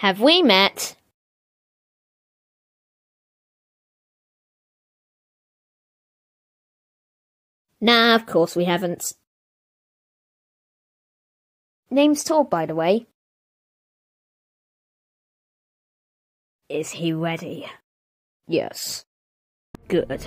Have we met? Nah, of course we haven't. Name's Tor, by the way. Is he ready? Yes. Good.